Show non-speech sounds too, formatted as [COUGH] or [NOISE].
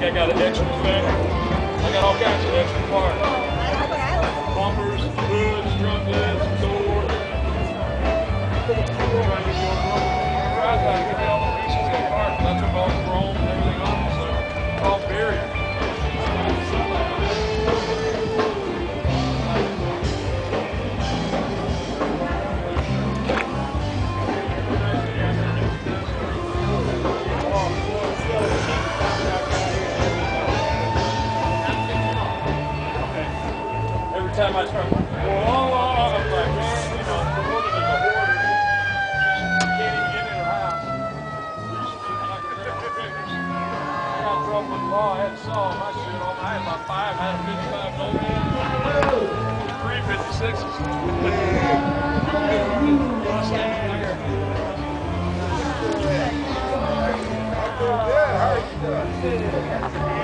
got an extra fender. I got all kinds of extra parts. Bumpers, hoods, drum lids, door. To get your Right, I give me all the pieces of parts. That's what time I start, whoa, I'm like, man, you know, the woman is a hoarder. She can't even get in her house. [LAUGHS] I got trouble with law. I had saw my shit on. I had about five. I had a 55 Three 56s. Yeah, how are you doing?